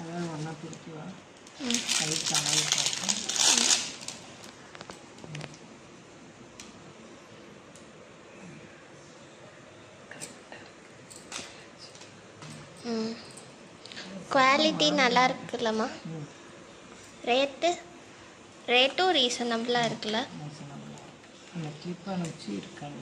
அதாவது ஒன்றா பிரிக்குவா ம். கைக்கு அளவு பார்ப்போம். குவாலிட்டி நல்லா இருக்குல்லம்மா. ரேட்டு ரேட்டும் ரீசனபிளாக இருக்குல்ல? அந்த கிளிப்பான வச்சு இருக்காங்க.